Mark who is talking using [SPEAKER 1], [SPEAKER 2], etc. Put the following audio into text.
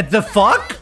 [SPEAKER 1] Uh, the fuck?